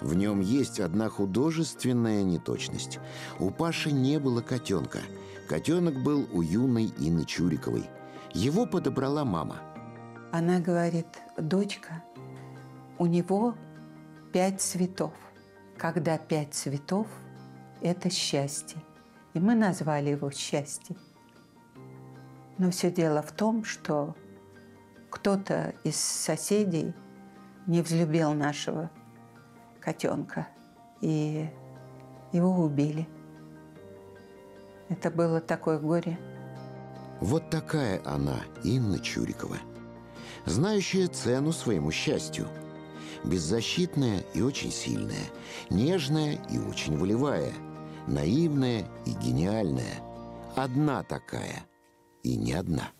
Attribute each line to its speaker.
Speaker 1: В нем есть одна художественная неточность. У Паши не было котенка. Котенок был у юной Инны Чуриковой. Его подобрала мама.
Speaker 2: Она говорит, дочка, у него пять цветов. Когда пять цветов, это счастье. И мы назвали его счастье. Но все дело в том, что кто-то из соседей не взлюбил нашего котенка, и его убили. Это было такое горе.
Speaker 1: Вот такая она, Инна Чурикова. Знающая цену своему счастью. Беззащитная и очень сильная. Нежная и очень волевая. Наивная и гениальная. Одна такая. И не одна.